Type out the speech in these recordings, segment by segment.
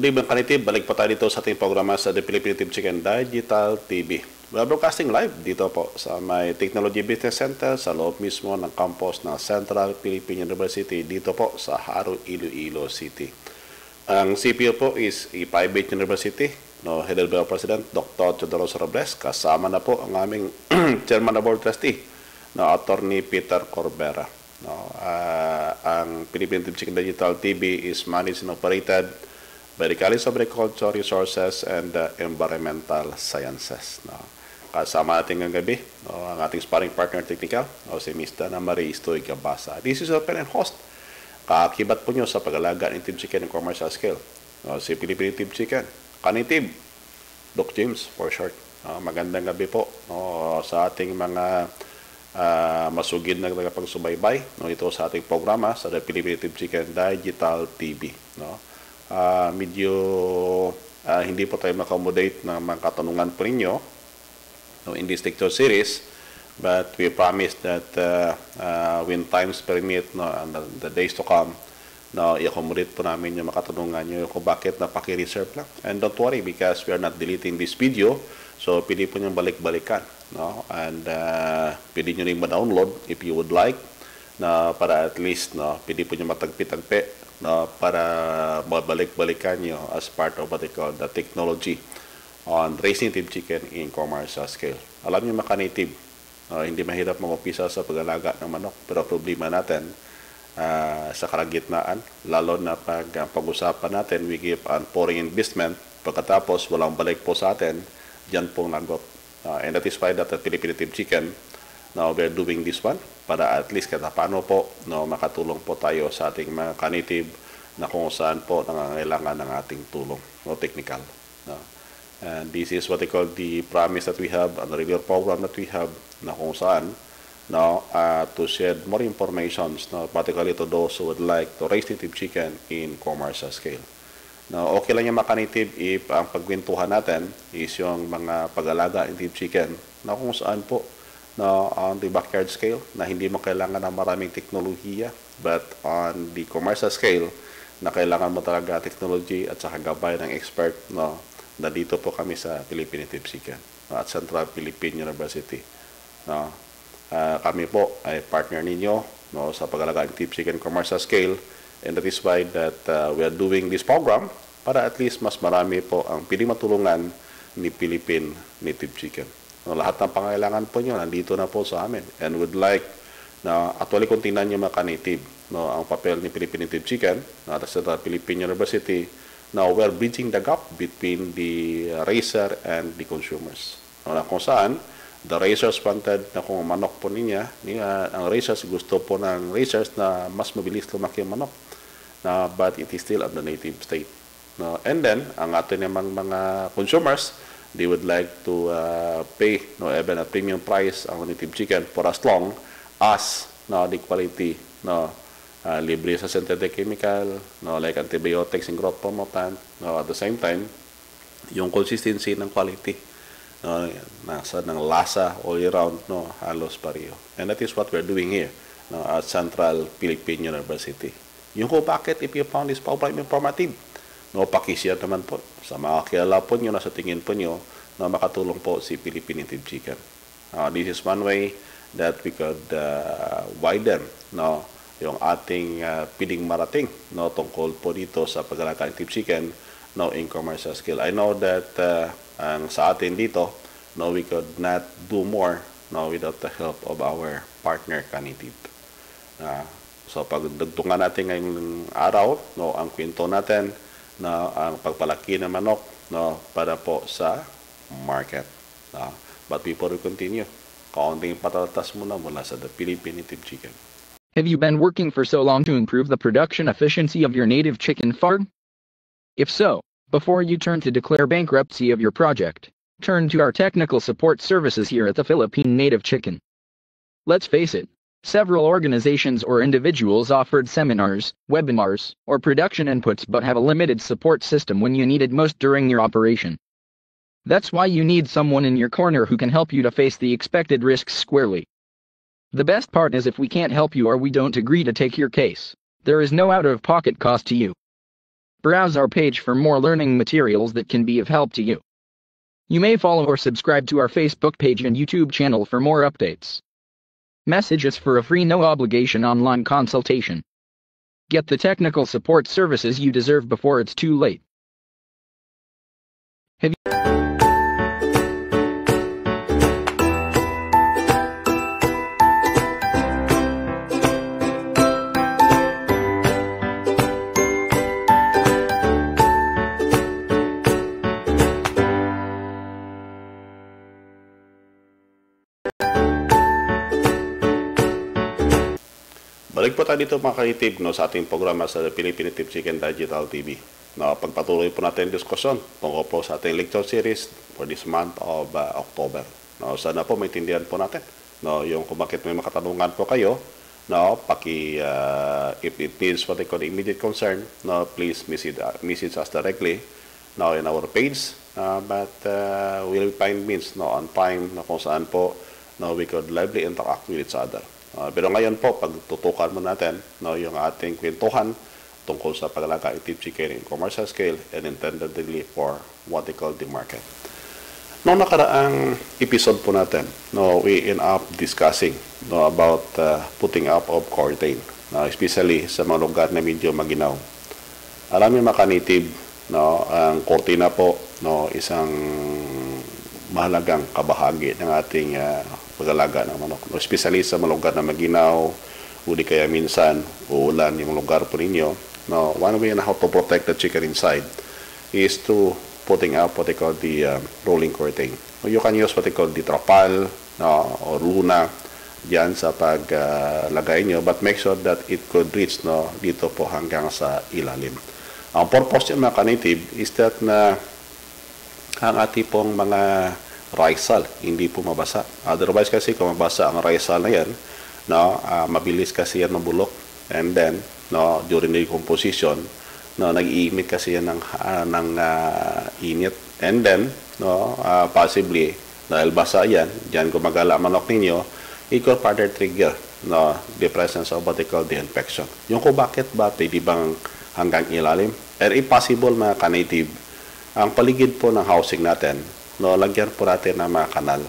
good evening, Kanitib. Balik po tayo dito sa ating programa sa The Philippine Tib Chicken Digital TV. We are broadcasting live dito po sa may Technology Business Center sa loob mismo ng campus ng Central Philippine University dito po sa Haro, Iloilo City. Ang CPU po is a private university, no, headed by our President Dr. Teodoro Robles. Kasama na po ang aming Chairman of Board Trustee, no, Attorney Peter Corbera. No, uh, ang Philippine Tib Chicken Digital TV is managed and operated College of Agriculture Resources and uh, Environmental Sciences. No. Kasama natin ngayong gabi no, ang ating sparring partner technical, no, si Mr. na Marie Istoy Gabasa. This is open and host. Kakibat po nyo sa pag-alaga ng Team Chicken ng commercial scale. No, si Philippine Team Chicken. Kanitib, Doc James for short. No, magandang gabi po no, sa ating mga uh, masugid na tagapagsubaybay no, ito sa ating programa sa The Philippine Chicken Digital TV. No. Uh, medyo uh, hindi po tayo makomodate ng mga katanungan po ninyo no, in this lecture series. But we promise that uh, uh, when times permit no, and the, the days to come, no, i-accommodate po namin yung makatanungan nyo kung bakit napaki-reserve lang. And don't worry because we are not deleting this video. So, pwede po nyo balik-balikan. No? And uh, pwede nyo rin ma-download if you would like na para at least no, pwede po nyo matagpi-tagpi no, para mabalik-balikan nyo as part of what they call the technology on raising native chicken in commercial scale. Alam niyo mga native, uh, hindi mahirap mag-upisa sa pag-alaga ng manok, pero problema natin uh, sa kalagitnaan, lalo na pag uh, pag-usapan natin, we give on foreign investment, pagkatapos walang balik po sa atin, dyan pong lagot. Uh, and that is why that the Philippine native chicken, now we're doing this one, para at least kada paano po no, makatulong po tayo sa ating mga kanitib na kung saan po nangangailangan ng ating tulong o technical. No. And this is what they call the promise that we have and the regular program that we have na kung saan no, uh, to shed more information, no, particularly to those who would like to raise native chicken in commercial scale. No, okay lang yung makanative if ang pagkwentuhan natin is yung mga pag-alaga native chicken na kung saan po no, on the backyard scale na hindi mo kailangan ng maraming teknolohiya but on the commercial scale na kailangan mo talaga technology at saka gabay ng expert no, Nandito po kami sa Philippine Native Chicken at Central Philippine University. No? Uh, kami po ay partner ninyo no, sa pag-alaga ng Chicken commercial scale and that is why that uh, we are doing this program para at least mas marami po ang piling matulungan ni Philippine Native Chicken. No, lahat ng pangailangan po nyo nandito na po sa amin and would like na actually kung tingnan nyo mga native no, ang papel ni Philippine Native Chicken no, at Central Philippine University Now, we're bridging the gap between the racer and the consumers. Na kung saan, the racers wanted na kung manok po niya, niya ang racers gusto po ng racers na mas mabilis lumaki ang manok. Na, but it is still on the native state. No? And then, ang atin namang mga consumers, they would like to uh, pay no, even a premium price ang native chicken for as long as no, the quality no, uh, libre sa synthetic chemical, no, like antibiotics and growth promotant. No, at the same time, yung consistency ng quality. No, nasa ng lasa all year round, no, halos pareho. And that is what we're doing here no, at Central Philippine University. Yung ko bakit if you found this program informative, no, pakishare naman po sa mga kilala po nyo na sa tingin po nyo na makatulong po si Philippine Native Chicken. Uh, this is one way that we could uh, widen no, yung ating uh, piling marating no tungkol po dito sa pag-alaga ng chicken no in commercial scale. I know that uh, ang sa atin dito no we could not do more no without the help of our partner Canitip. Uh, so pag dugtungan natin ngayong araw no ang kwento natin na ang pagpalaki ng manok no para po sa market. No? But before we continue, kaunting patalatas muna mula sa The Philippine Native Chicken. Have you been working for so long to improve the production efficiency of your native chicken farm? If so, before you turn to declare bankruptcy of your project, turn to our technical support services here at the Philippine Native Chicken. Let's face it, several organizations or individuals offered seminars, webinars, or production inputs but have a limited support system when you need it most during your operation. That's why you need someone in your corner who can help you to face the expected risks squarely. The best part is if we can't help you or we don't agree to take your case, there is no out-of-pocket cost to you. Browse our page for more learning materials that can be of help to you. You may follow or subscribe to our Facebook page and YouTube channel for more updates. Message us for a free no obligation online consultation. Get the technical support services you deserve before it's too late. Have you tayo dito mga kanitib no, sa ating programa sa Philippine Tip Chicken Digital TV. No, pagpatuloy po natin ang diskusyon tungkol po sa ating lecture series for this month of uh, October. No, sana po maintindihan po natin no, yung kung bakit may makatanungan po kayo no, paki, uh, if it needs what they call immediate concern, no, please message, uh, message us directly no, in our page. Uh, but uh, we'll find means no, on time na kung saan po no, we could lively interact with each other. Uh, pero ngayon po, pagtutukan mo natin no, yung ating kwentuhan tungkol sa itim chicken in commercial scale and intended really for what they call the market. Noong nakaraang episode po natin, no, we end up discussing no, about uh, putting up of curtain, no, especially sa mga lugar na medyo maginaw. Alam niyo native no, ang cortina po, no, isang mahalagang kabahagi ng ating uh, pag-alaga ng manok. No, especially sa mga lugar na maginaw, o di kaya minsan uulan yung lugar po ninyo. No, one way on how to protect the chicken inside is to putting up what they call the uh, rolling curtain. You can use what they call the trapal no, or luna diyan sa paglagay uh, nyo but make sure that it could reach no, dito po hanggang sa ilalim. Ang purpose ng mga native is that na ang ating pong mga risal hindi po mabasa. Otherwise kasi kung mabasa ang risal na yan, no, uh, mabilis kasi yan mabulok. And then, no, during the decomposition, no, nag-iimit kasi yan ng, uh, ng uh, init. And then, no, uh, possibly, dahil basa yan, dyan gumagala manok ninyo, could further trigger no, the presence of what they call the infection. Yung kung bakit ba, pwede bang hanggang ilalim? And if possible, mga ka-native, ang paligid po ng housing natin, no, lagyan po natin ng mga kanal.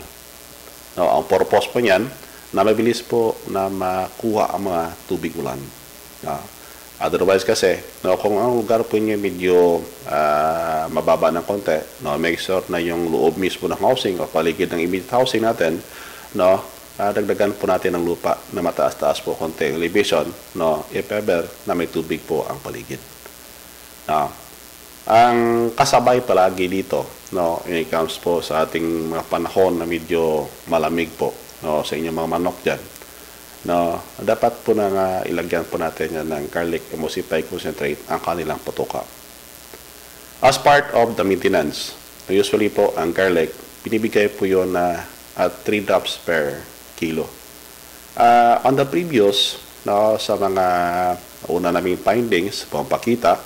No, ang purpose po niyan, na mabilis po na makuha ang mga tubig ulan. No. Otherwise kasi, no, kung ang lugar po niyo medyo uh, mababa ng konti, no, make sure na yung loob mismo ng housing o paligid ng immediate housing natin, no, uh, dagdagan po natin ng lupa na mataas-taas po konti elevation, no, if ever na may tubig po ang paligid. No. Ang kasabay palagi dito, no, when it comes po sa ating mga panahon na medyo malamig po, no, sa inyong mga manok dyan, no, dapat po na nga ilagyan po natin yan ng garlic emulsify concentrate ang kanilang putuka. As part of the maintenance, usually po ang garlic, binibigay po yon na at 3 drops per kilo. Uh, on the previous, no, sa mga una naming findings, pampakita,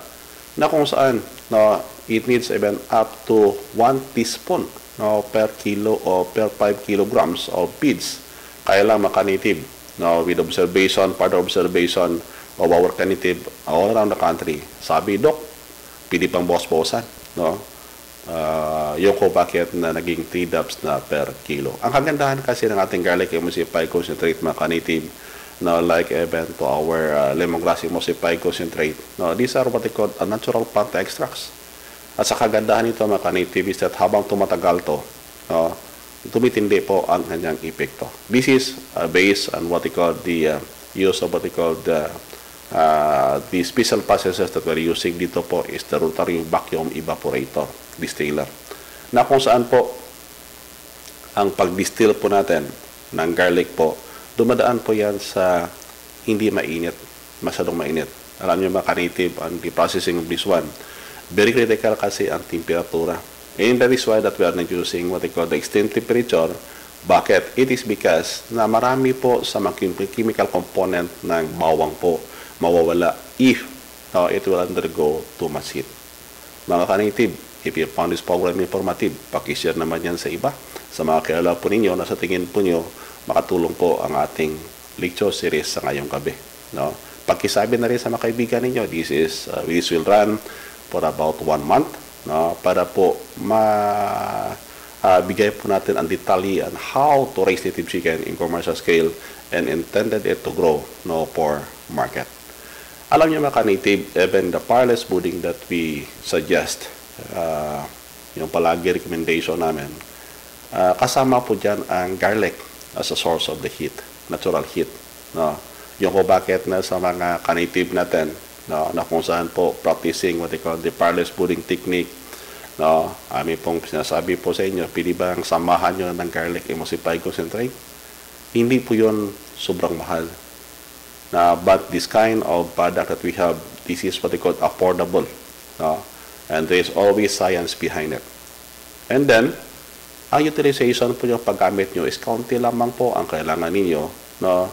na kung saan no, it needs even up to 1 teaspoon no, per kilo o per 5 kilograms of feeds. Kaya lang makanative no, with observation, part of observation of our canative all around the country. Sabi, Dok, pili pang boss-bossan. No? Uh, yung ko bakit na naging 3 drops na per kilo. Ang kagandahan kasi ng ating garlic emulsify concentrate mga canative no, like even to our uh, lemongrass emulsify concentrate. No, these are what they call uh, natural plant extracts. At sa kagandahan nito mga native is that habang tumatagal to, no, tumitindi po ang kanyang epekto. This is uh, based on what they call the uh, use of what they call the uh, the special processes that we're using dito po is the rotary vacuum evaporator distiller. Na kung saan po ang pag-distill po natin ng garlic po dumadaan po yan sa hindi mainit, masyadong mainit. Alam niyo mga native ang the processing of this one. Very critical kasi ang temperatura. And that is why that we are not using what they call the extreme temperature. Bakit? It is because na marami po sa mga chemical component ng bawang po mawawala if uh, it will undergo too much heat. Mga native, if you found this program informative, pakishare naman yan sa iba. Sa mga kilala po ninyo na sa tingin po nyo makatulong po ang ating lecture series sa ngayong gabi. No? Pagkisabi na rin sa mga kaibigan ninyo, this is, uh, this will run for about one month no, para po ma uh, bigay po natin ang detalye on how to raise native chicken in commercial scale and intended it to grow no, for market. Alam niyo mga native even the parlous brooding that we suggest, uh, yung palagi recommendation namin, uh, kasama po dyan ang garlic as a source of the heat, natural heat. No? Yung ko bakit na sa mga kanative natin, no, na kung saan po practicing what they call the parlous brooding technique, no, ami pong sinasabi po sa inyo, pili ba ang samahan nyo ng garlic emulsified concentrate? Hindi po yun sobrang mahal. Na, but this kind of product that we have, this is what they call affordable. No? And there is always science behind it. And then, ang utilization po yung paggamit nyo is kaunti lamang po ang kailangan ninyo no,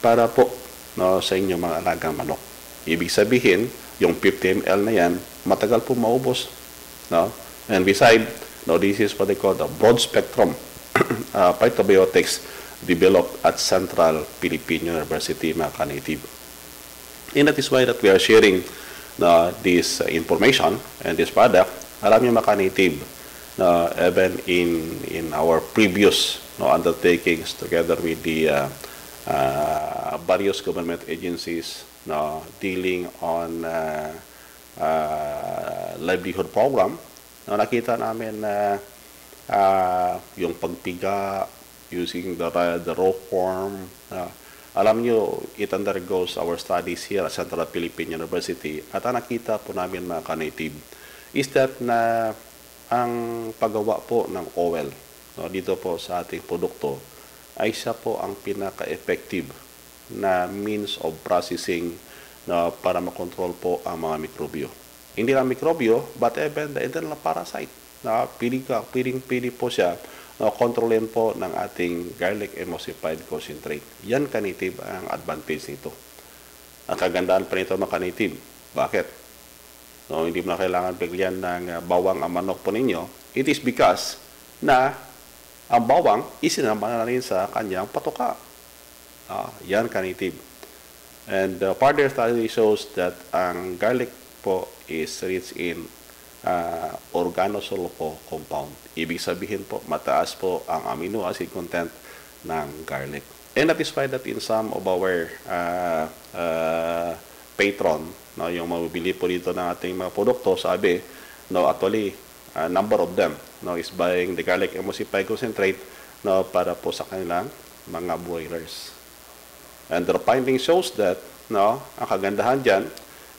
para po no, sa inyong mga alagang manok. Ibig sabihin, yung 50 ml na yan, matagal po maubos. No? And beside, no, this is what they call the broad spectrum uh, phytobiotics developed at Central Philippine University, mga ka-native. And that is why that we are sharing uh, this information and this product. Alam niyo mga ka-native, uh, even in, in our previous no, undertakings together with the uh, uh, various government agencies no, dealing on uh, uh, livelihood program, no, nakita namin na uh, yung pagpiga using the, the raw form. Uh, alam nyo, it undergoes our studies here at Central Philippine University at ang nakita po namin mga ka-native is that na ang paggawa po ng oil no, dito po sa ating produkto ay isa po ang pinaka-effective na means of processing na para makontrol po ang mga mikrobyo. Hindi lang mikrobyo, but even the internal parasite. Na piling, piling, piling po siya na kontrolin po ng ating garlic emulsified concentrate. Yan kanitib ang advantage nito. Ang kagandaan pa nito mga kanitib. Bakit? No, hindi mo na kailangan bigyan ng bawang ang manok po ninyo. It is because na ang bawang isinama na rin sa kanyang patuka. Ah, yan kanitib. And uh, further study shows that ang garlic po is rich in uh, organosulfo compound. Ibig sabihin po, mataas po ang amino acid content ng garlic. And that is why that in some of our uh, uh, patron, no, yung mabibili po dito ng ating mga produkto, sabi, no, actually, a number of them no, is buying the garlic emulsified concentrate no, para po sa kanilang mga boilers. And the finding shows that, no, ang kagandahan dyan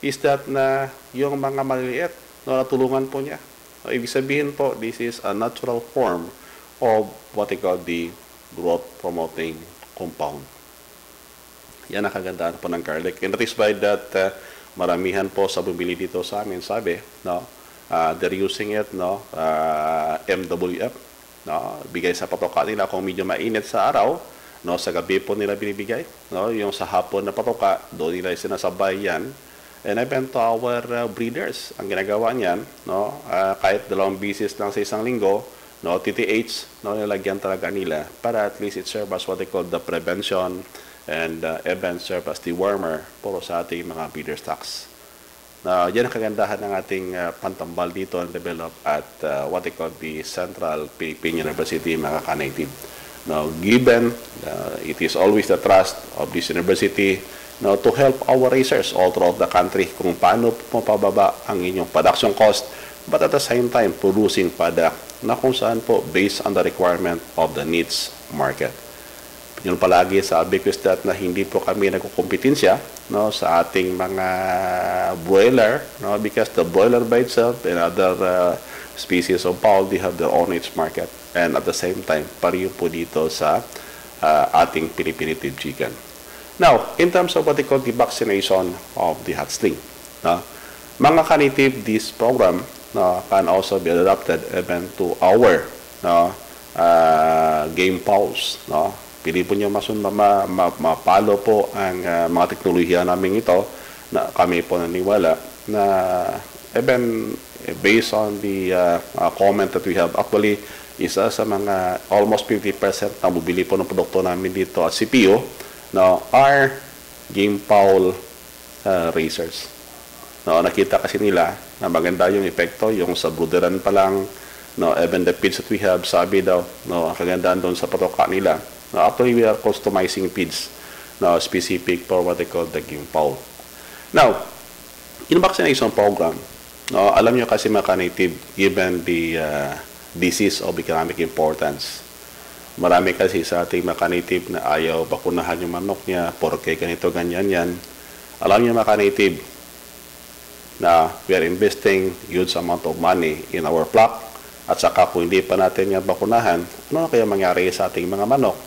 is that na yung mga maliliit, no, natulungan po niya. No, ibig sabihin po, this is a natural form of what they call the growth promoting compound. Yan ang kagandahan po ng garlic. And that is why that uh, maramihan po sa bumili dito sa amin, sabi, no, uh, they're using it, no, uh, MWF, no, bigay sa patoka nila kung medyo mainit sa araw, no, sa gabi po nila binibigay, no, yung sa hapon na patoka, doon nila sinasabay yan. And even to our uh, breeders, ang ginagawa niyan, no, uh, kahit dalawang bisis lang sa isang linggo, no, TTH, no, nilagyan talaga nila para at least it serve as what they call the prevention and uh, even serve as the warmer puro sa ating mga breeder stocks. Na uh, yan ang kagandahan ng ating uh, pantambal dito and develop at uh, what they call the Central Philippine University mga ka-native. Now, given uh, it is always the trust of this university now to help our racers all throughout the country kung paano mapababa ang inyong production cost but at the same time producing product na kung saan po based on the requirement of the needs market. Yun palagi sabi ko is that na hindi po kami nagkukumpetensya no, sa ating mga broiler no, because the broiler by itself and other uh, species of fowl, they have their own niche market. And at the same time, pariyo po dito sa uh, ating Philippine native chicken. Now, in terms of what they call the vaccination of the hatchling, no, mga ka-native, this program no, can also be adapted even to our no, uh, game pause. No? Pili po niyo masun, ma, ma, mapalo po ang uh, mga teknolohiya namin ito na kami po naniwala na even based on the uh, uh, comment that we have actually isa sa mga almost 50% na bubili po ng produkto namin dito at CPU no, are game foul uh, racers. No, nakita kasi nila na maganda yung epekto, yung sa bruderan pa lang, no, even the feeds that we have, sabi daw, no, ang kagandaan doon sa patoka nila. No, actually, we are customizing feeds no, specific for what they call the gimpaw. Now, in vaccination program, no, alam nyo kasi mga native given the uh, disease of economic importance, marami kasi sa ating native na ayaw bakunahan yung manok niya, porke ganito, ganyan, yan. Alam niyo mga native na we are investing huge amount of money in our flock at saka kung hindi pa natin yan bakunahan, ano na kaya mangyari sa ating mga manok?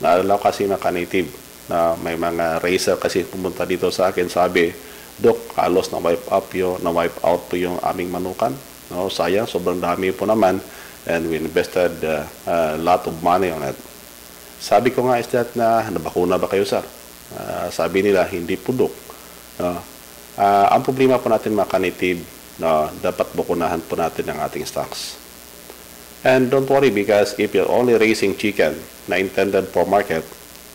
Naalala ko kasi native na may mga racer kasi pumunta dito sa akin, sabi, Dok, halos na wipe up yung, na wipe out po yung aming manukan. No, sayang, sobrang dami po naman and we invested uh, a lot of money on it. Sabi ko nga is that na nabakuna ba kayo sir? Uh, sabi nila hindi pudok. Uh, uh, ang problema po natin mga kanitib na dapat bakunahan po natin ang ating stocks. And don't worry because if you're only raising chicken na intended for market,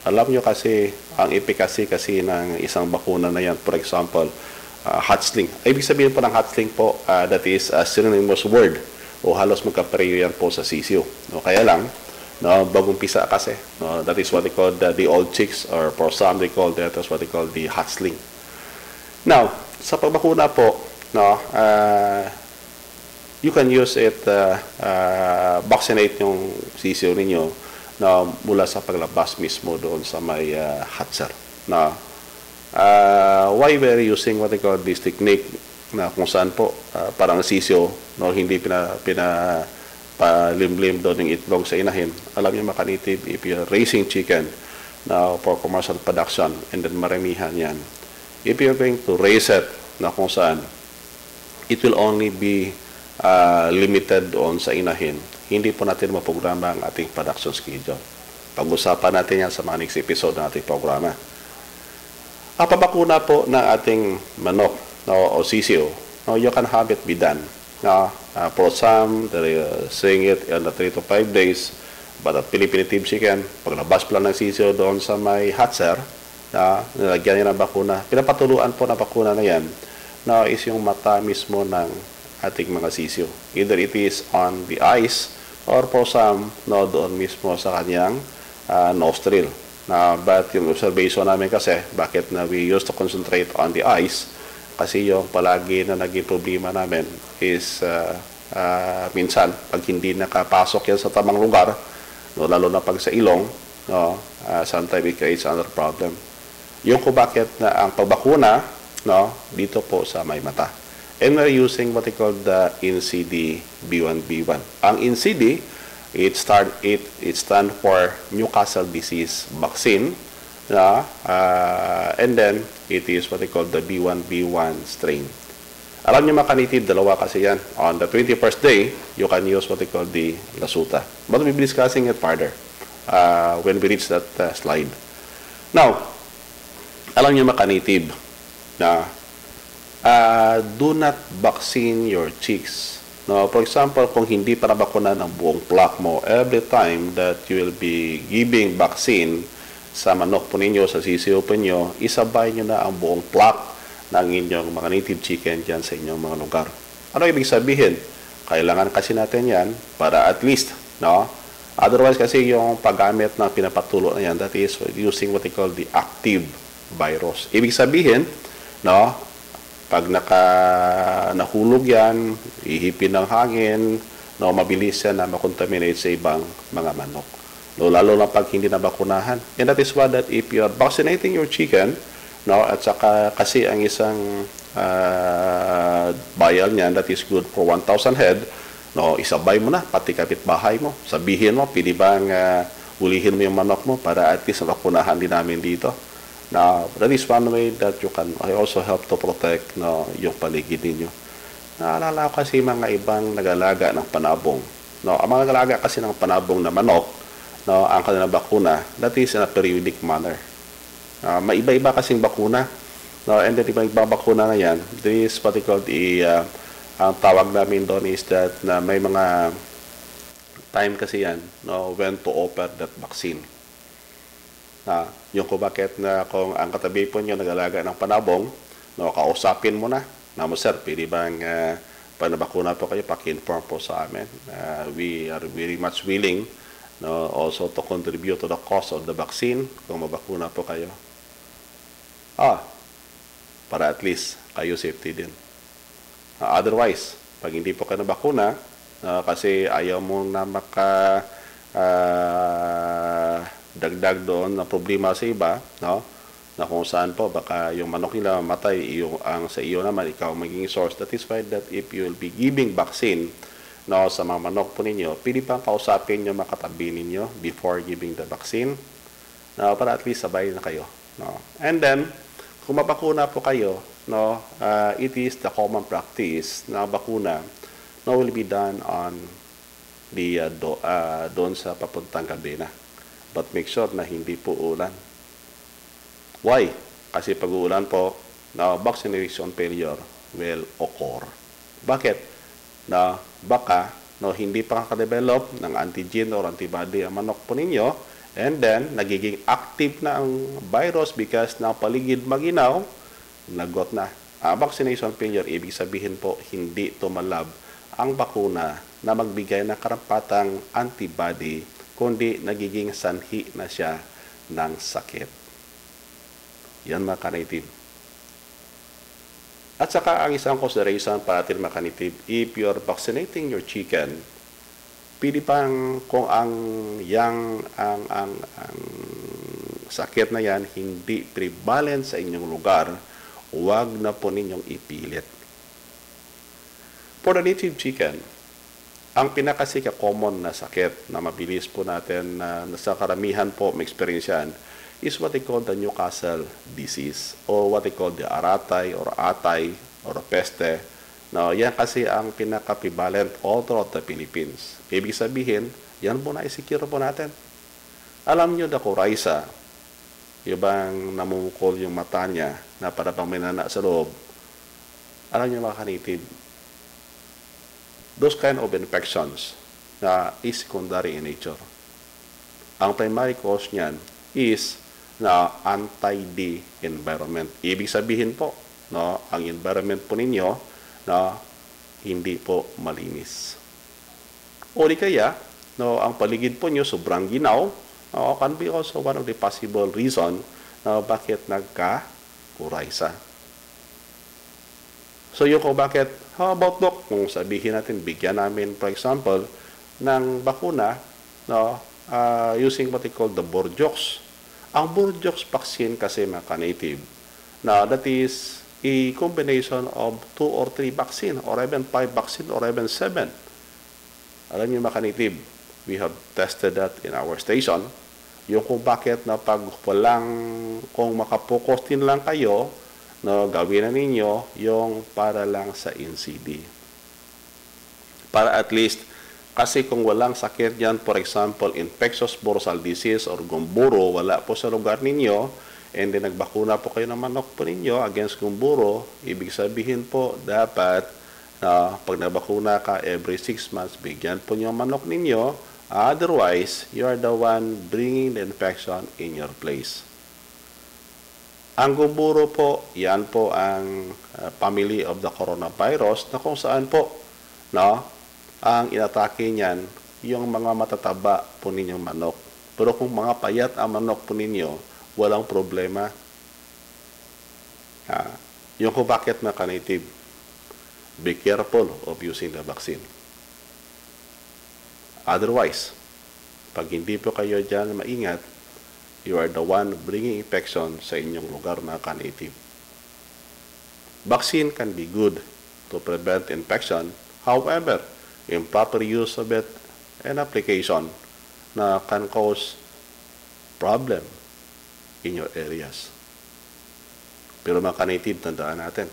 alam nyo kasi ang efficacy kasi ng isang bakuna na yan, for example, uh, hot sling. Ibig sabihin po ng hot sling po, uh, that is a synonymous word o halos magkapareho yan po sa sisiyo. No, kaya lang, no, bagong pisa kasi. No, that is what they call the, the old chicks or for some they call that as what they call the hot sling. Now, sa pagbakuna po, no, uh, you can use it, uh, uh, vaccinate yung sisiyo ninyo na mula sa paglabas mismo doon sa may uh, hatcher. Na, uh, why we're using what they call this technique na kung saan po uh, parang sisyo no hindi pina, pina palimlim doon yung itlog sa inahin. Alam niyo makanitive if you're raising chicken now for commercial production and then maramihan yan. If you're going to raise it na kung saan it will only be uh, limited doon sa inahin. Hindi po natin maprograma ang ating production schedule. Pag-usapan natin yan sa mga next episode ng ating programa. Ang pabakuna po ng ating manok no, o sisiyo, no, you can have it be done. No, uh, for some, they're uh, saying it in the 3 to 5 days. But at Philippine Team Chicken, paglabas pa lang ng sisiyo doon sa may hatcher, na nilagyan niya ng bakuna, pinapatuluan po na bakuna na yan, na is yung mata mismo ng ating mga sisiyo. Either it is on the eyes or for some, no, doon mismo sa kanyang uh, nostril. Na, but yung observation namin kasi, bakit na we used to concentrate on the eyes, kasi yung palagi na naging problema namin is uh, uh, minsan, pag hindi nakapasok yan sa tamang lugar, no, lalo na pag sa ilong, no, uh, sometimes it creates another problem. Yung kung bakit na ang pagbakuna, no, dito po sa may mata. And we're using what we call the NCD B1B1. Ang NCD, it start it it stand for Newcastle disease vaccine na uh, and then it is what they call the B1B1 strain. Alam niyo mga kanitib, dalawa kasi yan. On the 21st day, you can use what they call the Lasuta. But we'll be discussing it further uh, when we reach that uh, slide. Now, alam niyo mga kanitib na uh, do not vaccine your chicks. No, for example, kung hindi pa nabakuna ng buong flock mo, every time that you will be giving vaccine sa manok po ninyo, sa sisiyo po ninyo, isabay nyo na ang buong flock ng inyong mga native chicken dyan sa inyong mga lugar. Ano ibig sabihin? Kailangan kasi natin yan para at least, no? Otherwise kasi yung paggamit ng pinapatulo na yan, that is using what they call the active virus. Ibig sabihin, no, pag naka nahulog yan, ihipin ng hangin, no, mabilis yan na makontaminate sa ibang mga manok. No, lalo na pag hindi nabakunahan. And that is why that if you are vaccinating your chicken, no, at saka kasi ang isang uh, bayal niyan, that is good for 1,000 head, no, isabay mo na, pati kapitbahay mo. Sabihin mo, pili bang uh, ulihin mo yung manok mo para at least nabakunahan din namin dito. Now, that is one way that you can I also help to protect no, yung paligid ninyo. Naalala ko kasi mga ibang nagalaga ng panabong. No, ang mga nagalaga kasi ng panabong na manok, no, ang kanilang bakuna, that is in a periodic manner. Uh, maiba-iba kasing bakuna. No, and then ibang ibang bakuna na yan, this call the, uh, ang tawag namin doon is that na may mga time kasi yan no, when to offer that vaccine na yung kung na kung ang katabi po nyo nagalaga ng panabong, no, kausapin mo na. Na mo, sir, pwede bang uh, pag nabakuna po kayo, paki-inform po sa amin. Uh, we are very much willing no, also to contribute to the cost of the vaccine kung mabakuna po kayo. Ah, para at least kayo safety din. Uh, otherwise, pag hindi po kayo nabakuna, uh, kasi ayaw mo na maka uh, dagdag doon na problema sa iba, no? na kung saan po baka yung manok nila matay yung ang sa iyo naman ikaw maging source. Why that if you will be giving vaccine no sa mga manok po ninyo pili pang kausapin nyo makatabi ninyo before giving the vaccine no? Para at least sabay na kayo no? And then kung mabakuna po kayo no uh, it is the common practice na bakuna no will be done on the uh, do, uh, doon sa papuntang gabi but make sure na hindi po ulan Why? Kasi pag uulan po, na vaccination failure will occur. Bakit? Na baka no, hindi pa kaka-develop ng antigen or antibody ang manok po ninyo and then nagiging active na ang virus because na paligid maginaw, nagot na. Ang vaccination failure, ibig sabihin po, hindi tumalab ang bakuna na magbigay ng karampatang antibody, kundi nagiging sanhi na siya ng sakit. Yan mga ka-native. At saka ang isang consideration para atin mga ka-native, if you're vaccinating your chicken, pili pang kung ang yang ang, ang, ang sakit na yan hindi prevalent sa inyong lugar, huwag na po ninyong ipilit. For the native chicken, ang pinakasika common na sakit na mabilis po natin na sa karamihan po may experience yan, is what they call the Newcastle disease or what they call the aratay or atay or peste. Now, yan kasi ang pinaka-prevalent all throughout the Philippines. Ibig sabihin, yan po na isikiro po natin. Alam nyo, the coryza, yung bang namumukol yung mata niya na para pang may nana sa loob. Alam nyo mga kanitib, those kind of infections na is secondary in nature. Ang primary cause niyan is na anti-D environment. Ibig sabihin po, no, ang environment po ninyo na hindi po malinis. O di kaya, no, ang paligid po niyo sobrang ginaw, no, can be also one of the possible reason na bakit nagka-kuraysa. So yung kung bakit, how about doc, kung sabihin natin, bigyan namin, for example, ng bakuna, no, uh, using what they call the Borjox ang Burjox vaccine kasi mga native na that is a combination of two or three vaccine or even five vaccine or even seven. Alam niyo mga native, we have tested that in our station. Yung kung bakit na pag walang, kung makapokus din lang kayo, no, gawin na ninyo yung para lang sa NCD. Para at least kasi kung walang sakit yan, for example, infectious bursal disease or gumburo, wala po sa lugar ninyo, and then nagbakuna po kayo ng manok po ninyo against gumburo, ibig sabihin po, dapat na uh, pag nabakuna ka every 6 months, bigyan po niyo manok ninyo. Otherwise, you are the one bringing the infection in your place. Ang gumburo po, yan po ang uh, family of the coronavirus na kung saan po no, ang inatake niyan yung mga matataba po ninyong manok. Pero kung mga payat ang manok po ninyo, walang problema. Ha? Yung kung bakit mga native, be careful of using the vaccine. Otherwise, pag hindi po kayo dyan maingat, you are the one bringing infection sa inyong lugar mga ka-native. Vaccine can be good to prevent infection. However, improper use of it, and application na can cause problem in your areas. Pero mga kanitib, tandaan natin,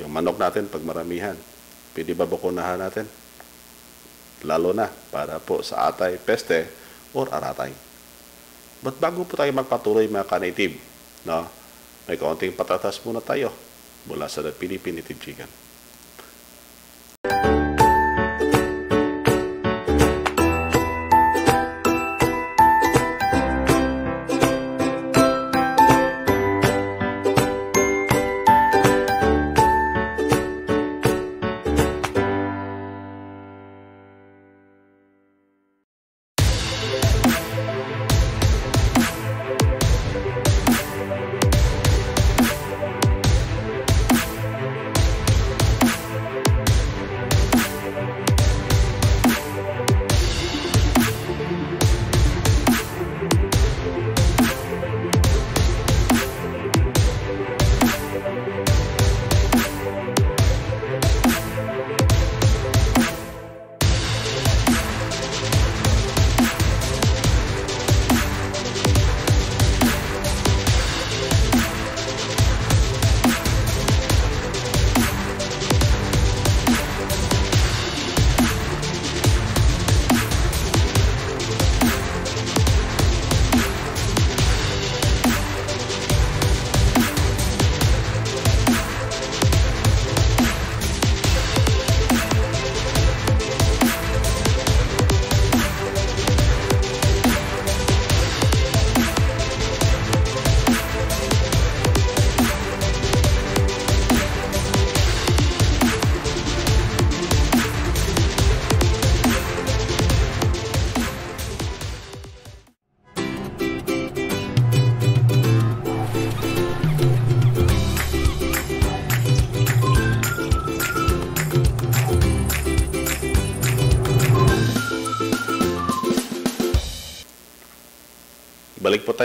yung manok natin pag maramihan, pwede ba bakunahan natin? Lalo na para po sa atay, peste, or aratay. But bago po tayo magpatuloy mga kanitib, no, may kaunting patatas muna tayo mula sa Philippine Native Chicken.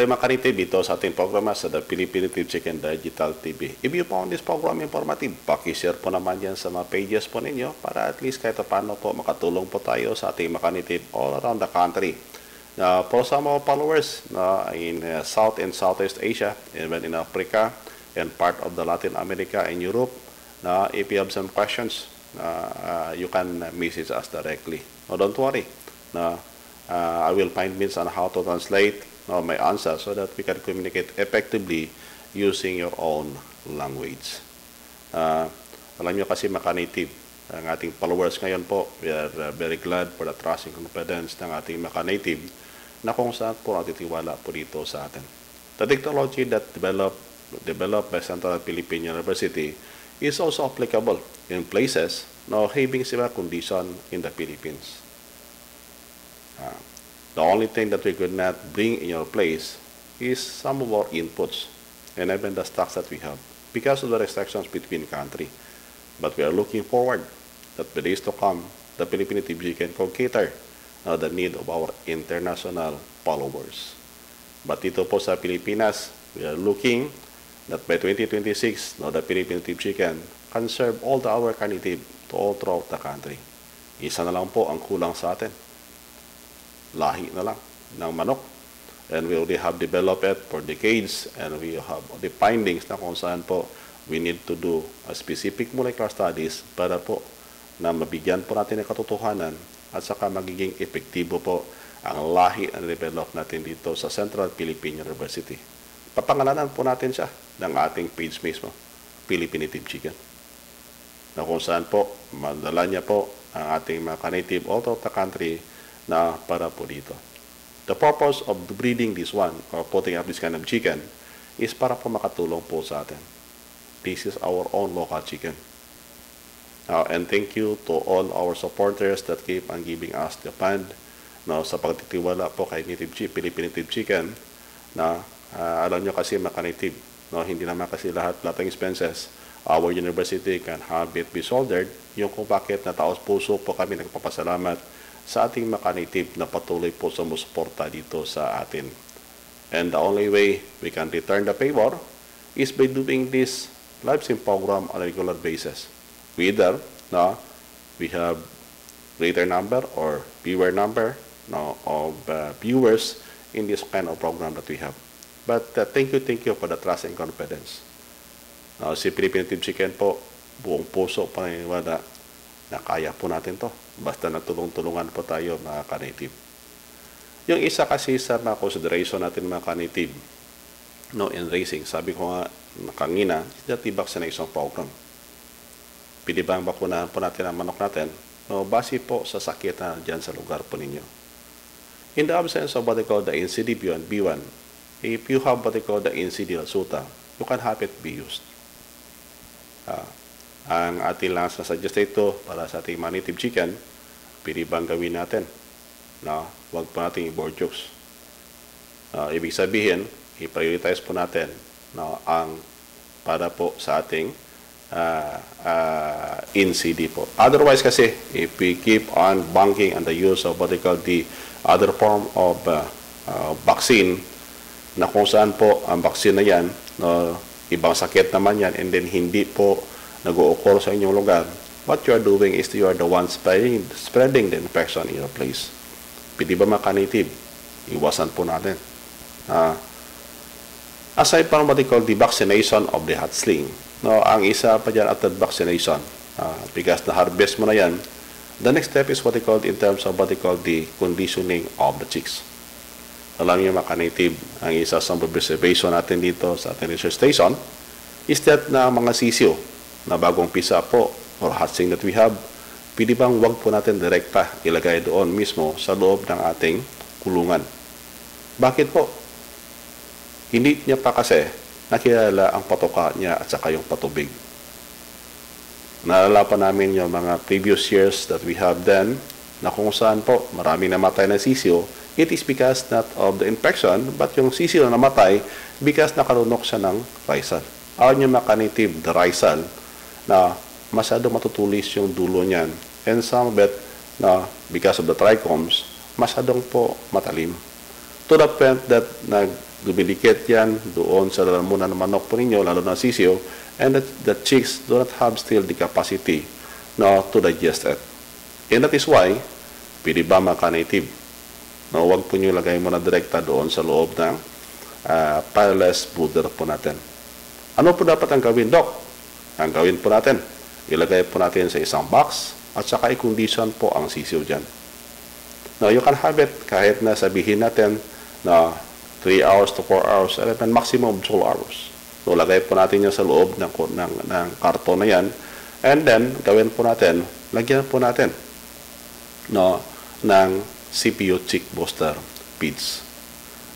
Tayo makarite dito sa ating programa sa The Philippine Native Chicken Digital TV. If you found this program informative, pakishare po naman yan sa mga pages po ninyo para at least kahit paano po makatulong po tayo sa ating makanitive all around the country. Uh, for some of our followers uh, in uh, South and Southeast Asia, even in Africa, and part of the Latin America and Europe, uh, if you have some questions, uh, uh, you can message us directly. No, don't worry. No, uh, I will find means on how to translate no, my answer so that we can communicate effectively using your own language. Uh, alam nyo kasi maka-native ang ating followers ngayon po. We are uh, very glad for the trust and confidence ng ating maka-native na kung saan po natitiwala po dito sa atin. The technology that developed, developed by Central Philippine University is also applicable in places no having similar condition in the Philippines. Uh, The only thing that we could not bring in your place is some of our inputs and even the stocks that we have because of the restrictions between country. But we are looking forward that the days to come, the Philippine TVG can cater uh, the need of our international followers. But dito po sa Pilipinas, we are looking that by 2026, no, the Philippine TVG can, can serve all the our candidate to all throughout the country. Isa na lang po ang kulang sa atin lahi na lang ng manok. And we already have developed it for decades and we have the findings na kung saan po we need to do a specific molecular studies para po na mabigyan po natin ng katotohanan at saka magiging epektibo po ang lahi na develop natin dito sa Central Philippine University. Papangalanan po natin siya ng ating page mismo, Philippine Native Chicken. Na kung saan po, madala niya po ang ating mga native all over the country na para po dito. The purpose of breeding this one or putting up this kind of chicken is para po makatulong po sa atin. This is our own local chicken. Now, and thank you to all our supporters that keep on giving us the fund no, sa pagtitiwala po kay Native Chief, Philippine Native Chicken na uh, alam nyo kasi maka-native. No, hindi naman kasi lahat lahat ng expenses our university can have it be soldered yung kung bakit na taos puso po kami nagpapasalamat sa ating maka-native na patuloy po sa musuporta dito sa atin. And the only way we can return the favor is by doing this live stream program on a regular basis. Whether na we have greater number or viewer number no, of uh, viewers in this kind of program that we have. But uh, thank you, thank you for the trust and confidence. Now, si Philippine Team Chicken po, buong puso paniniwala na kaya po natin to. Basta nagtulong-tulungan po tayo mga ka-native. Yung isa kasi sa mga consideration natin mga ka-native, no, in racing, sabi ko nga nakangina, is that the vaccination program. Pwede ba ang bakunahan po natin ang manok natin? No, base po sa sakit na dyan sa lugar po ninyo. In the absence of what they call the NCD and B1, if you have what they call the NCD suta, you can have it be used. Uh, ang ating lang sa suggest ito para sa ating mga native chicken, pwede bang gawin natin na wag po natin i-board jokes. Uh, ibig sabihin, i-prioritize po natin na ang para po sa ating uh, uh, NCD po. Otherwise kasi, if we keep on banking on the use of what they call the other form of uh, uh, vaccine, na kung saan po ang vaccine na yan, no, ibang sakit naman yan, and then hindi po nag-o-occur sa inyong lugar, what you are doing is you are the one spreading, spreading the infection in your place. Pwede ba maka-native? Iwasan po natin. Uh, aside from what they call the vaccination of the hot sling, no, ang isa pa dyan at vaccination, uh, because na-harvest mo na yan, the next step is what they call in terms of what they call the conditioning of the chicks. Alam niyo maka-native, ang isa sa observation natin dito sa ating research station is that na mga sisyo na bagong pisa po or hatching that we have, pwede bang wag po natin direkta ilagay doon mismo sa loob ng ating kulungan. Bakit po? Hindi niya pa kasi nakilala ang patoka niya at saka yung patubig. Naalala pa namin yung mga previous years that we have then na kung saan po maraming namatay na sisiyo, it is because not of the infection, but yung sisiyo na namatay because nakarunok siya ng risal. Ayon yung makanitive, the risal, na masyado matutulis yung dulo niyan. And some of it, na because of the trichomes, masyadong po matalim. to the point that nagdumidikit yan doon sa lalamunan ng manok po ninyo, lalo na sisyo, and that the chicks do not have still the capacity no, to digest it. And that is why, pwede ba maka-native? No, huwag po nyo lagay mo na direkta doon sa loob ng uh, fireless brooder po natin. Ano po dapat ang gawin, Doc? Ang gawin po natin, ilagay po natin sa isang box at saka i-condition po ang sisiw dyan. Now, you can have it kahit na sabihin natin na 3 hours to 4 hours, and maximum 12 hours. So, lagay po natin yan sa loob ng, ng, ng karton na yan. And then, gawin po natin, lagyan po natin no, ng CPU chick booster feeds.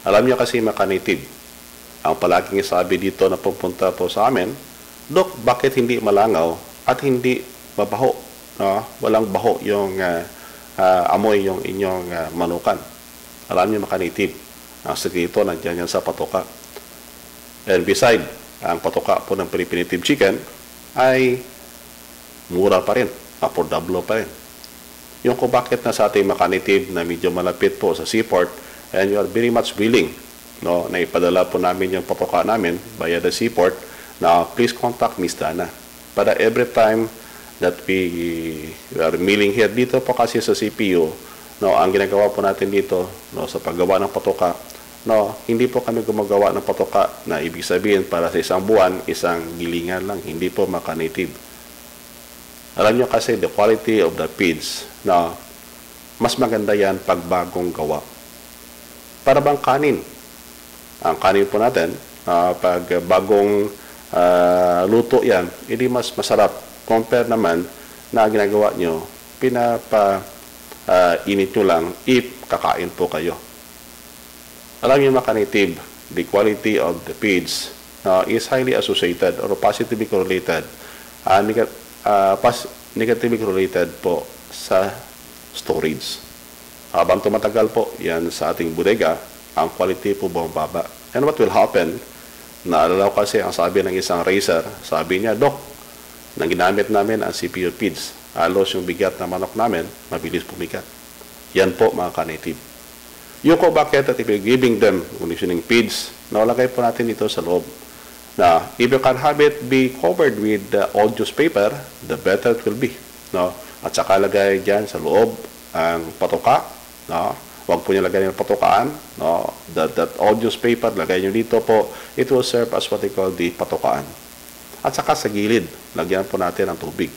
Alam niyo kasi maka-native. Ang palaging sabi dito na pupunta po sa amin, Dok, bakit hindi malangaw at hindi mabaho? No? Walang baho yung uh, uh, amoy yung inyong uh, manukan. Alam niyo maka-native. Ang sekreto nandiyan yan sa patoka. And beside, ang patoka po ng primitive chicken ay mura pa rin, affordable pa rin. Yung kung bakit na sa ating maka-native na medyo malapit po sa seaport and you are very much willing no, na ipadala po namin yung patoka namin via the seaport na please contact Miss Dana. Para every time that we, we are milling here dito po kasi sa CPU, no, ang ginagawa po natin dito no, sa paggawa ng patoka, no, hindi po kami gumagawa ng patoka na ibig sabihin para sa isang buwan, isang gilingan lang, hindi po maka-native. Alam nyo kasi the quality of the feeds na mas maganda yan pag bagong gawa. Para bang kanin? Ang kanin po natin, uh, pag bagong uh, luto yan, hindi mas masarap compare naman na ginagawa nyo, pinapa uh, init nyo lang if kakain po kayo. Alam niyo mga the quality of the feeds uh, is highly associated or positively correlated uh, neg uh, negatively correlated po sa storage. Habang tumatagal po yan sa ating bodega, ang quality po bumababa. And what will happen, naalala ko kasi ang sabi ng isang racer, sabi niya, Dok, na ginamit namin ang CPU feeds. Halos yung bigat na manok namin, mabilis pumigat. Yan po mga ka-native. Yung ko bakit at if you're giving them conditioning feeds, nakalagay po natin ito sa loob. Na if you can have it be covered with the old newspaper, the better it will be. No? At saka lagay dyan sa loob ang patoka. No? Huwag po niyo lagay ng patokaan. No? That, that old newspaper, lagay niyo dito po. It will serve as what they call the patokaan. At saka sa gilid, lagyan po natin ng tubig.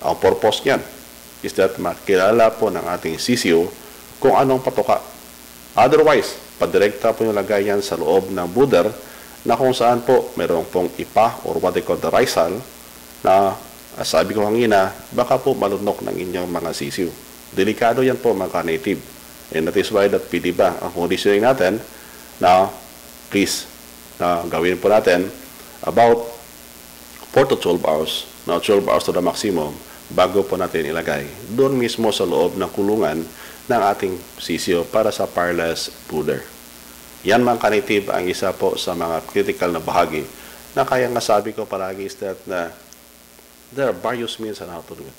Ang purpose niyan is that makilala po ng ating sisiyo kung anong patoka. Otherwise, padirekta po yung lagay yan sa loob ng buder na kung saan po mayroong pong ipa or what they call the risal na sabi ko hangina, baka po malunok ng inyong mga sisiyo. Delikado yan po mga native. And that is why that pwede ba ang conditioning natin na please na gawin po natin about 4 to 12 hours, now 12 hours to the maximum, bago po natin ilagay doon mismo sa loob ng kulungan ng ating sisyo para sa parlous brooder. Yan mga kanitive ang isa po sa mga critical na bahagi na kaya nga sabi ko palagi is that na there are various means on how to do it.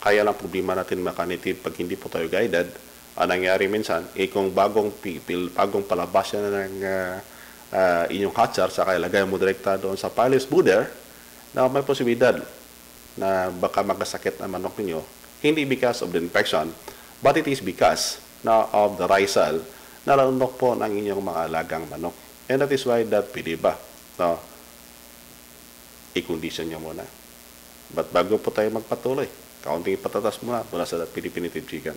Kaya lang problema natin mga kanitive pag hindi po tayo guided, ang nangyari minsan, eh kung bagong, pipil, bagong palabas na ng uh, uh, inyong hatchar, saka ilagay mo direkta doon sa parlous brooder, na may posibilidad na baka magkasakit ang manok ninyo, hindi because of the infection, but it is because na of the risal na lanok po ng inyong mga alagang manok. And that is why that pwede ba? No, i-condition nyo muna. But bago po tayo magpatuloy, kaunting patatas muna mula sa Philippine Native Chicken.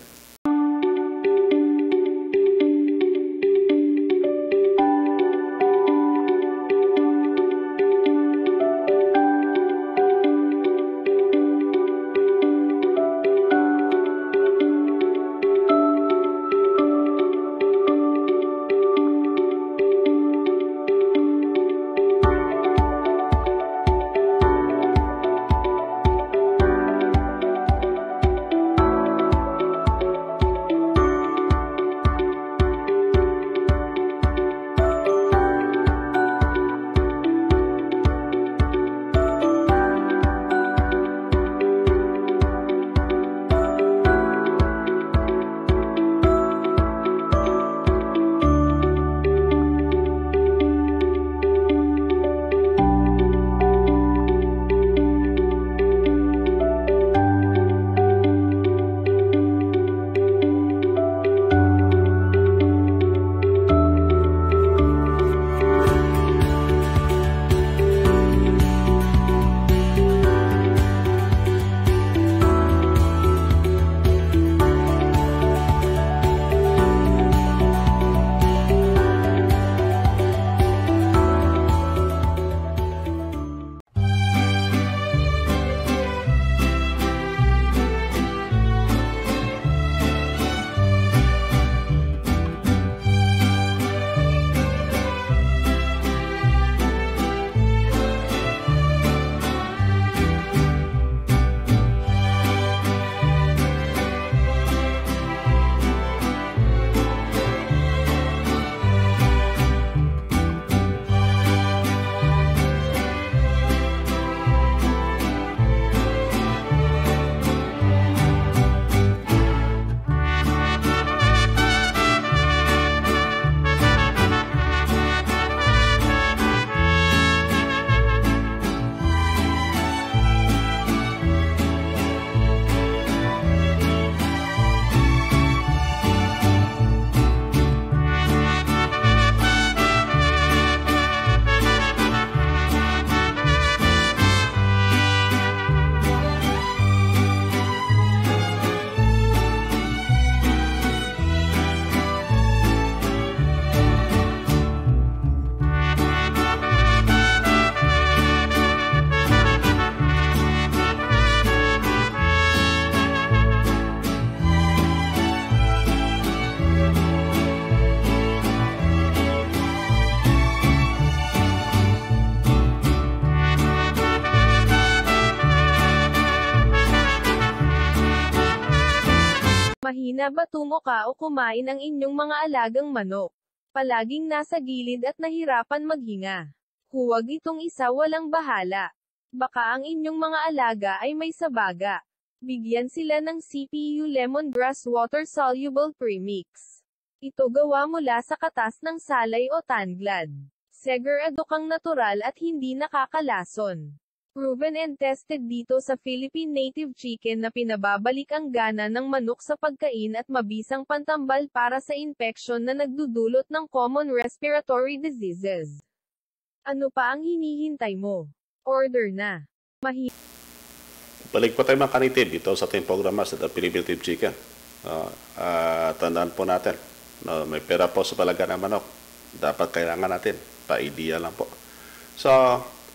Binabatungo ka o kumain ang inyong mga alagang manok. Palaging nasa gilid at nahirapan maghinga. Huwag itong isa walang bahala. Baka ang inyong mga alaga ay may sabaga. Bigyan sila ng CPU Lemongrass Water Soluble Premix. Ito gawa mula sa katas ng salay o tanglad. Segurado kang natural at hindi nakakalason. Proven and tested dito sa Philippine Native Chicken na pinababalik ang gana ng manok sa pagkain at mabisang pantambal para sa infection na nagdudulot ng common respiratory diseases. Ano pa ang hinihintay mo? Order na. Mahi Balik po tayo mga kanitib dito sa ating programa sa The Philippine Native Chicken. Uh, uh, tandaan po natin, no, may pera po sa palaga ng manok. Dapat kailangan natin, pa-idea lang po. So,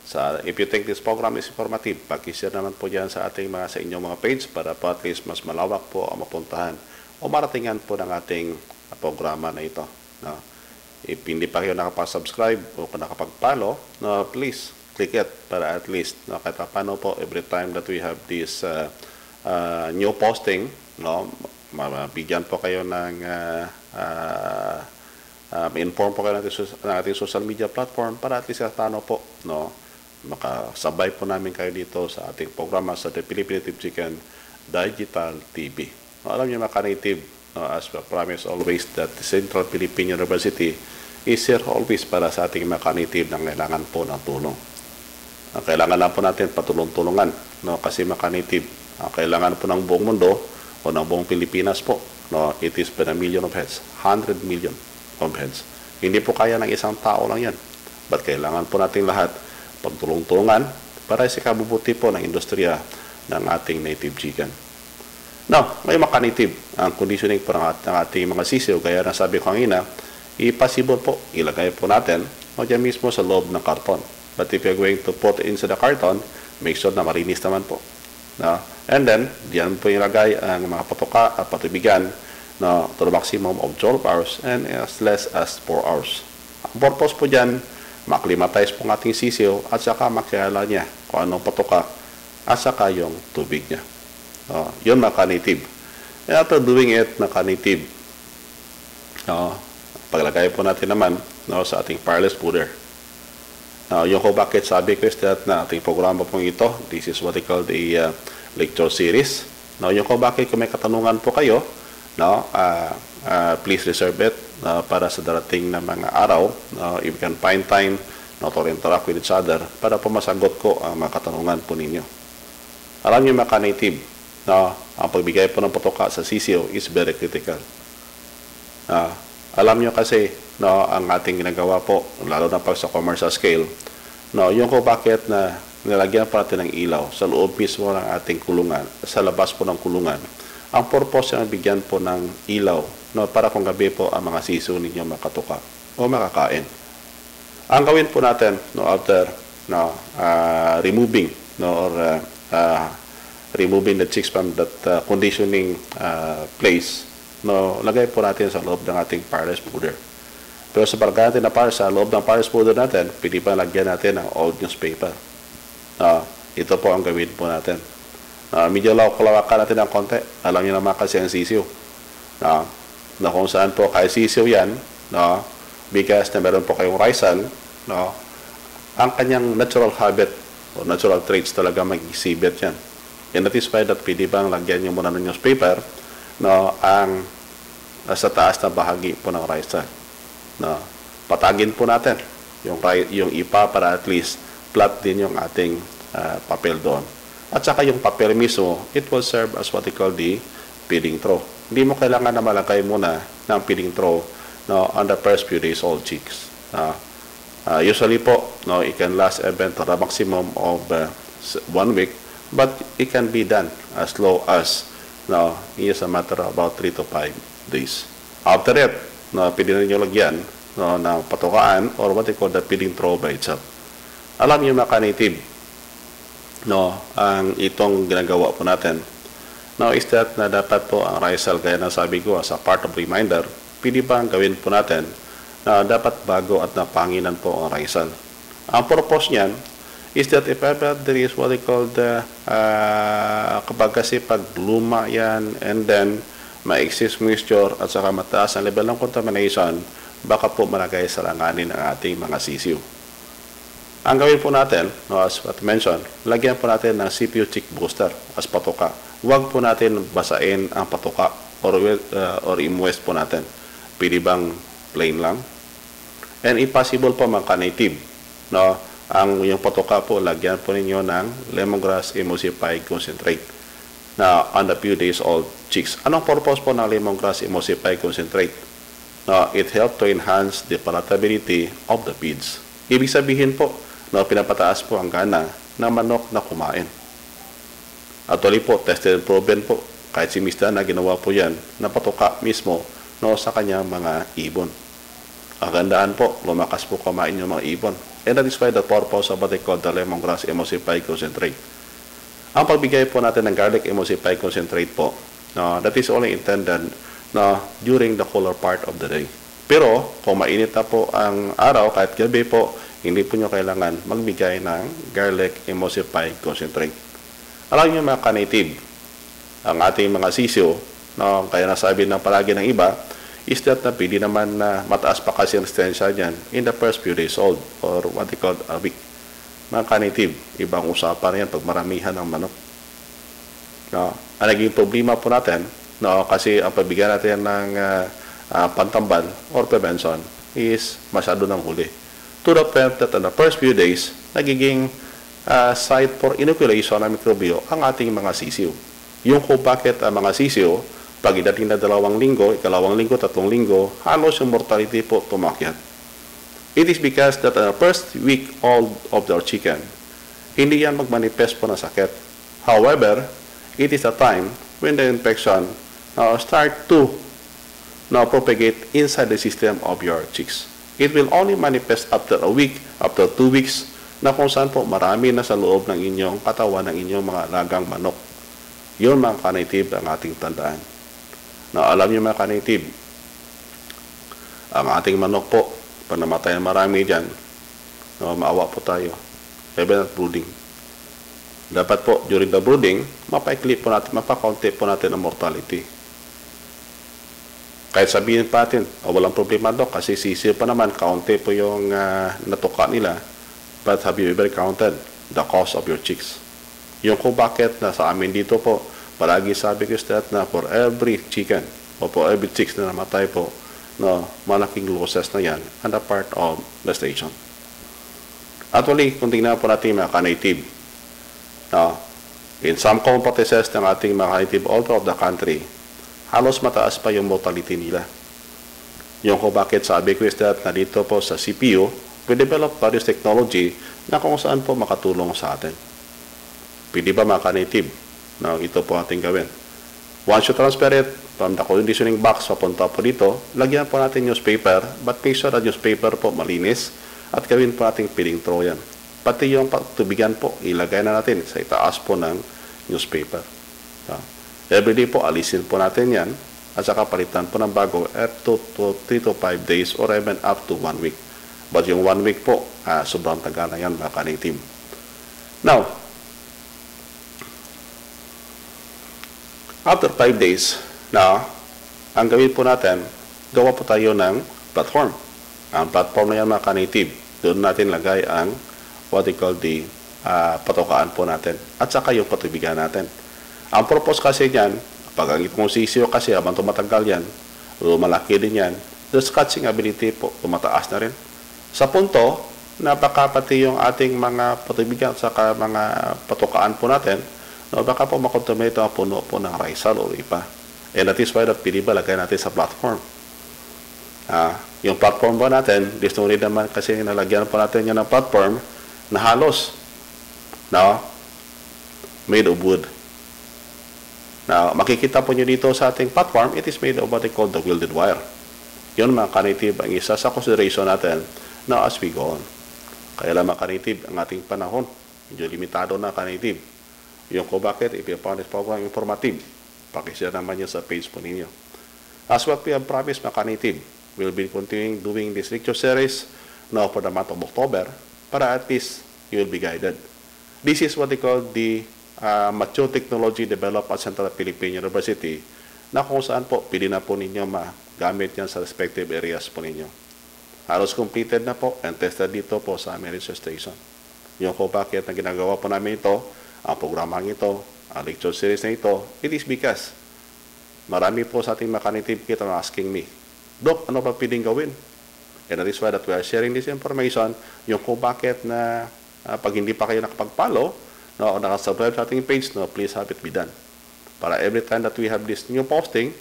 sa, if you think this program is informative, pag-share naman po dyan sa ating mga sa inyong mga page para po at least mas malawak po ang mapuntahan o maratingan po ng ating programa na ito. No? If hindi pa kayo nakapag-subscribe o nakapag-follow, no, please click it para at least no, kahit paano po every time that we have this uh, uh, new posting, no, mabigyan po kayo ng uh, uh, uh, inform po kayo ng ating, ng ating social media platform para at least paano po no, makasabay po namin kayo dito sa ating programa sa The Philippine Native Chicken Digital TV. No, alam niyo mga native no, as we promise always that the Central Philippine University is here always para sa ating mga native na kailangan po ng tulong. Ang kailangan lang po natin patulong-tulungan no kasi maka-native ang kailangan po ng buong mundo o ng buong Pilipinas po no it is per a million of heads 100 million of heads hindi po kaya ng isang tao lang yan but kailangan po natin lahat pagtulong-tulungan para sa kabubuti po ng industriya ng ating native chicken Now, may maka-native ang conditioning po ng ating mga sisiw kaya nasabi ko kanina i-possible po ilagay po natin o dyan mismo sa loob ng karton But if you're going to put it inside the carton, make sure na marinis naman po. No? And then, diyan po ilagay ang mga patoka at patubigan no, to the maximum of 12 hours and as less as 4 hours. Ang purpose po dyan, maklimatize po ng ating sisiyo at saka makilala niya kung anong patoka at saka yung tubig niya. No, yun maka-native. And after doing it maka-native, no, paglagay po natin naman no, sa ating fireless fooder. Uh, yung ko bakit sabi ko is that na ating programa pong ito, this is what we call the uh, lecture series. Now, yung ko bakit kung may katanungan po kayo, no, uh, uh, please reserve it uh, para sa darating na mga araw. Uh, if you can find time no, to interact with each other para po masagot ko ang mga katanungan po ninyo. Alam niyo mga native no, ang pagbigay po ng potoka sa CCO is very critical. Uh, alam niyo kasi no, ang ating ginagawa po, lalo na pag sa commercial scale, no, yung ko bakit na nilagyan pa natin ng ilaw sa loob mismo ng ating kulungan, sa labas po ng kulungan. Ang purpose ay bigyan po ng ilaw no, para kung gabi po ang mga siso ninyo makatuka o makakain. Ang gawin po natin no, after no, uh, removing no, or uh, uh, removing the chicks from that uh, conditioning uh, place, no, lagay po natin sa loob ng ating parlous powder. Pero sa pagka natin na para sa loob ng Paris folder natin, pwede pa lagyan natin ng old newspaper. Uh, ito po ang gawin po natin. Uh, medyo lawak-lawakan natin ng konti. Alam niyo naman kasi ang sisiw. Uh, na kung saan po kay sisiw yan, no, because na meron po kayong risal, no, ang kanyang natural habit o natural traits talaga mag-exhibit yan. And that is why that pwede bang lagyan nyo muna ng newspaper no, ang sa taas na bahagi po ng risal na patagin po natin yung, yung IPA para at least flat din yung ating uh, papel doon. At saka yung papel mismo, it will serve as what we call the feeding throw. Hindi mo kailangan na malagay muna ng feeding throw no, on the first few days old chicks. Uh, uh, usually po, no, it can last even to the maximum of uh, one week, but it can be done as low as no, is a matter of about 3 to 5 days. After that, na pwede na nyo lagyan no, ng patukaan or what they call the feeding throw by itself. Alam niyo mga native no, ang itong ginagawa po natin. Now is that na dapat po ang risal gaya na sabi ko as a part of reminder, pwede ba ang gawin po natin na dapat bago at napanginan po ang risal. Ang purpose niyan is that if ever there is what they call the uh, kapag kasi pag luma yan and then ma-excess moisture at saka mataas ang level ng contamination, baka po malagay sa langanin ng ating mga sisiw. Ang gawin po natin, no, as what mentioned, lagyan po natin ng CPU chick booster as patoka. Huwag po natin basain ang patoka or, uh, or imwest po natin. Pwede bang plain lang? And if possible po mga native, no, ang yung patoka po, lagyan po ninyo ng lemongrass emulsified concentrate na on the few days old chicks. Anong purpose po ng lemongrass emulsified concentrate? No, it helps to enhance the palatability of the feeds. Ibig sabihin po, no, pinapataas po ang gana ng manok na kumain. Actually po, tested and proven po, kahit si Mr. na ginawa po yan, na patuka mismo no, sa kanyang mga ibon. Ang gandaan po, lumakas po kumain yung mga ibon. And that is why the purpose of what they call the lemongrass emulsified concentrate. Ang pagbigay po natin ng garlic emulsified concentrate po, no, that is only intended na during the cooler part of the day. Pero, kung mainit na po ang araw, kahit gabi po, hindi po nyo kailangan magbigay ng garlic emulsified concentrate. Alam nyo mga ka-native, ang ating mga sisiyo, no, kaya nasabi ng palagi ng iba, is that na pwede naman na mataas pa kasi ang resistensya niyan in the first few days old or what they call a week. Mga ka-native, ibang usapan yan pag maramihan ng manok. No, ang naging problema po natin, no, kasi ang pagbigyan natin ng uh, uh, pantamban or prevention is masyado ng huli. To the point that in the first few days, nagiging uh, site for inoculation ng mikrobyo ang ating mga sisiw. Yung kung bakit ang mga sisiw, pag idating na dalawang linggo, ikalawang linggo, tatlong linggo, halos yung mortality po tumakyat. It is because that the first week old of their chicken, hindi yan magmanifest po ng sakit. However, it is a time when the infection uh, start to now propagate inside the system of your chicks. It will only manifest after a week, after two weeks, na kung saan po marami na sa loob ng inyong katawan ng inyong mga lagang manok. Yun mga ka-native ang ating tandaan. Na alam niyo mga ka-native, ang ating manok po, pag namatay na marami dyan, no, maawa po tayo. Even at brooding. Dapat po, during the brooding, mapaikli po natin, mapakaunti po natin ang mortality. Kahit sabihin pa natin, oh, walang problema dok, kasi sisir pa naman, kaunti po yung uh, natuka nila. But have you ever counted the cost of your chicks? Yung kung bakit na sa amin dito po, palagi sabi ko that na for every chicken o for every chicks na namatay po, no, malaking losses na yan and a part of the station. Actually, kung tingnan po natin mga ka-native, no, in some competences ng ating mga native all over the country, halos mataas pa yung mortality nila. Yung kung bakit sabi ko is that na dito po sa CPU, we develop various technology na kung saan po makatulong sa atin. Pwede ba mga ka-native na ito po ating gawin? Once you transfer it from the conditioning box papunta po dito, lagyan po natin newspaper, but make sure that newspaper po malinis at gawin po natin feeding throw yan. Pati yung tubigan po, ilagay na natin sa itaas po ng newspaper. Yeah. Everyday po, alisin po natin yan at saka palitan po ng bago at 2 to 3 to 5 days or even up to 1 week. But yung 1 week po, uh, sobrang tagal na yan mga ka-native. Now, after 5 days, na ang gawin po natin, gawa po tayo ng platform. Ang platform na yan mga ka-native, doon natin lagay ang what they call the uh, patokaan po natin at saka yung patubigan natin. Ang purpose kasi niyan, pag ang itong sisiyo kasi habang tumatagal yan, lumalaki din yan, the scratching ability po tumataas na rin. Sa punto, napaka pati yung ating mga patubigan at saka mga patukaan po natin, no, baka po makontaminate ang puno po ng risal o ipa. And that is why that piniba lagay natin sa platform. Uh, yung platform po natin, gusto rin naman kasi nalagyan po natin yan ng platform na halos no, made of wood. Now, makikita po nyo dito sa ating platform, it is made of what they call the welded wire. Yun mga ka-native ang isa sa consideration natin na as we go on. Kaya lang mga ka-native ang ating panahon. Medyo limitado na ka-native. Yung ko bakit, ipipanis po ang informative. Pakishare naman yun sa page po ninyo. As what we have promised mga ka-native, we'll be continuing doing this lecture series now for the month of October para at least you will be guided. This is what they call the uh, mature technology developed at Central Philippine University na kung saan po pili na po ninyo magamit yan sa respective areas po ninyo. Halos completed na po and tested dito po sa aming station. Yung po bakit na ginagawa po namin ito, ang programang ito, ang lecture series na ito, it is because marami po sa ating makanitive kita na asking me, Dok, ano ba pwedeng gawin? And that is why that we are sharing this information, yung kung bakit na uh, pag hindi pa kayo nakapag-follow, no, o nakasubscribe sa ating page, no, please have it be done. Para every time that we have this new posting,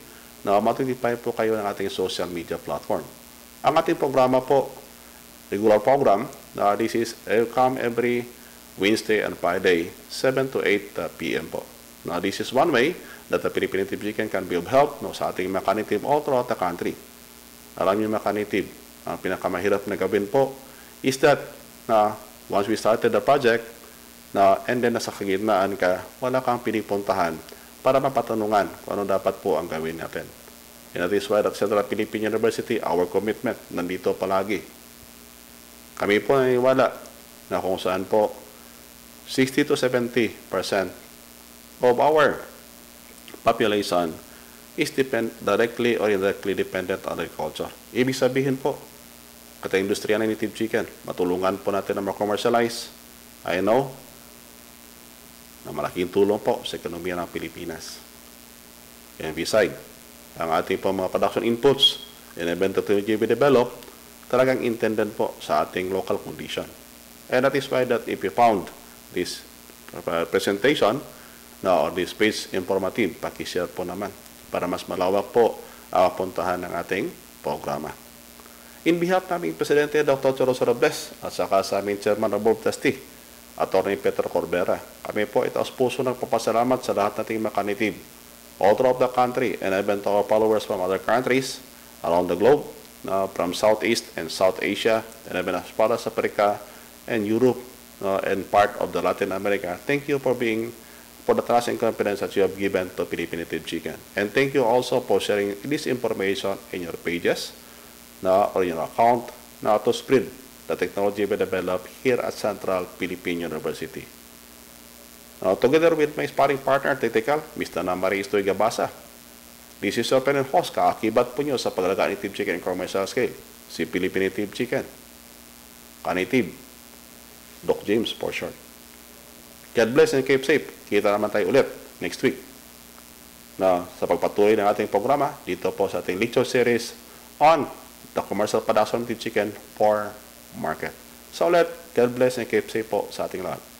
no, matutify po kayo ng ating social media platform. Ang ating programa po, regular program, no, this is uh, come every Wednesday and Friday, 7 to 8 uh, p.m. po. Now, this is one way that the Philippine Native Chicken can be of help no, sa ating mechanitive all throughout the country. Alam niyo mechanitive, ang pinakamahirap na gawin po is that na once we started the project, na and then nasa kagitnaan ka, wala kang pinipuntahan para mapatanungan kung ano dapat po ang gawin natin. And that is why at Central Philippine University, our commitment nandito palagi. Kami po naniniwala na kung saan po 60 to 70 percent of our population is depend directly or indirectly dependent on agriculture. Ibig sabihin po, kata industriya ng native chicken, matulungan po natin na ma-commercialize. I know na malaking tulong po sa ekonomiya ng Pilipinas. And beside, ang ating po mga production inputs and event technology we develop, talagang intended po sa ating local condition. And that is why that if you found this presentation, na or this page informative, pakishare po naman para mas malawak po ang puntahan ng ating programa. In behalf naming Presidente Dr. Choroso Robles at saka sa aming Chairman of Board Trustee, Atty. Petro Corbera, kami po ito as puso ng papasalamat sa lahat nating makanitib all throughout the country and even to our followers from other countries around the globe, uh, from Southeast and South Asia, and even as far as Africa and Europe uh, and part of the Latin America. Thank you for being for the trust and confidence that you have given to Philippine Native Chicken. And thank you also for sharing this information in your pages na, or your account na to spread the technology we develop here at Central Philippine University. Now, together with my sparring partner, technical, Mr. Namari Istoy Gabasa, this is your pen and host, kaakibat po nyo sa paglaga native chicken commercial scale, si Philippine Native Chicken. Kanative, Doc James for short. God bless and keep safe. Kita naman tayo ulit next week na sa pagpatuloy ng ating programa dito po sa ating lecture series on the commercial production of chicken for market. So ulit, God bless and keep safe po sa ating lahat.